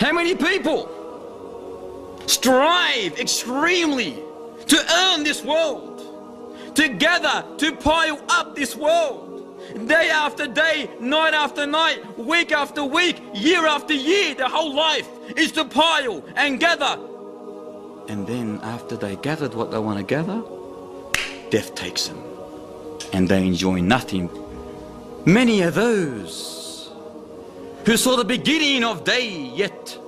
How many people strive extremely to earn this world, to gather, to pile up this world, day after day, night after night, week after week, year after year, their whole life is to pile and gather. And then after they gathered what they want to gather, death takes them. And they enjoy nothing. Many are those who saw the beginning of day yet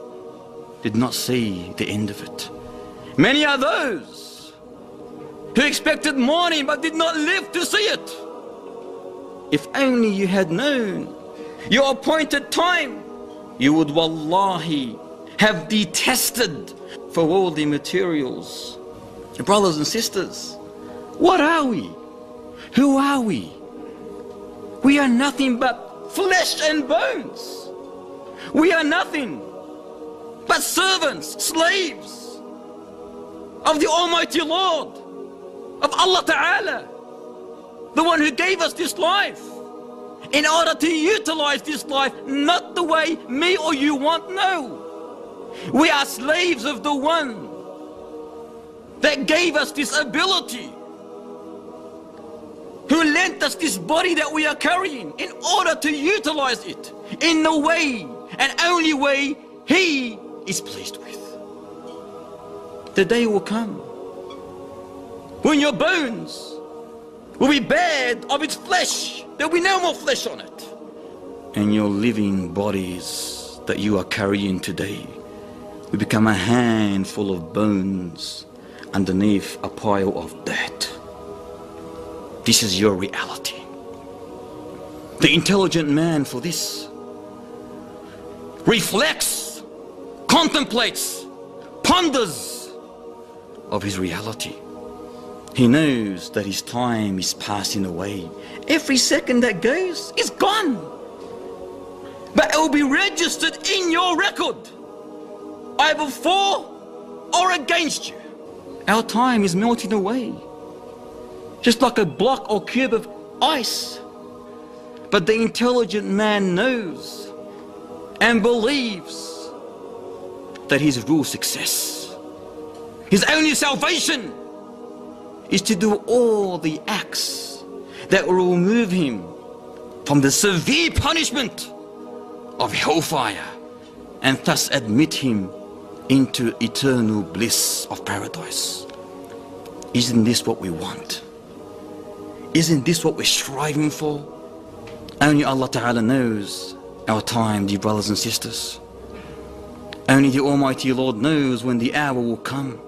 did not see the end of it. Many are those who expected morning but did not live to see it. If only you had known your appointed time, you would wallahi have detested for all the materials. Brothers and sisters, what are we? Who are we? We are nothing but flesh and bones. We are nothing but servants, slaves of the Almighty Lord, of Allah Ta'ala, the one who gave us this life. In order to utilize this life, not the way me or you want, no. We are slaves of the one that gave us this ability, who lent us this body that we are carrying in order to utilize it in the way and only way He is pleased with. The day will come when your bones will be bared of its flesh. There will be no more flesh on it. And your living bodies that you are carrying today will become a handful of bones underneath a pile of dirt. This is your reality. The intelligent man for this reflects, contemplates, ponders of his reality. He knows that his time is passing away. Every second that goes is gone. But it will be registered in your record, either for or against you. Our time is melting away, just like a block or cube of ice. But the intelligent man knows and believes that his real success, his only salvation, is to do all the acts that will remove him from the severe punishment of hellfire and thus admit him into eternal bliss of paradise. Isn't this what we want? Isn't this what we're striving for? Only Allah Ta'ala knows our time, dear brothers and sisters. Only the Almighty Lord knows when the hour will come